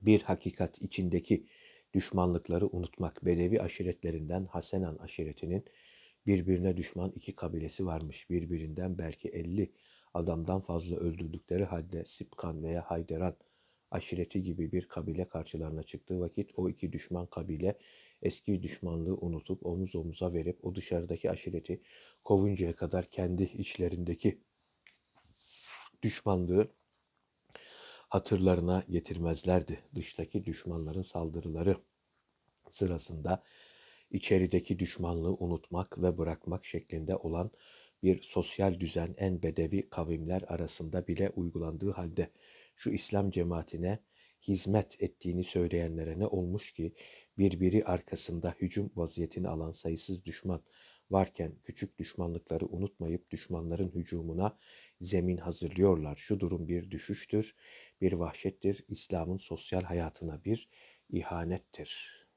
Bir hakikat içindeki düşmanlıkları unutmak. Bedevi aşiretlerinden Hasenan aşiretinin birbirine düşman iki kabilesi varmış. Birbirinden belki elli adamdan fazla öldürdükleri halde Sipkan veya Hayderan aşireti gibi bir kabile karşılarına çıktığı vakit o iki düşman kabile eski düşmanlığı unutup omuz omuza verip o dışarıdaki aşireti kovuncaya kadar kendi içlerindeki düşmanlığı hatırlarına getirmezlerdi. Dıştaki düşmanların saldırıları sırasında içerideki düşmanlığı unutmak ve bırakmak şeklinde olan bir sosyal düzen en bedevi kavimler arasında bile uygulandığı halde şu İslam cemaatine hizmet ettiğini söyleyenlere ne olmuş ki birbiri arkasında hücum vaziyetini alan sayısız düşman varken küçük düşmanlıkları unutmayıp düşmanların hücumuna zemin hazırlıyorlar. Şu durum bir düşüştür, bir vahşettir, İslam'ın sosyal hayatına bir ihanettir.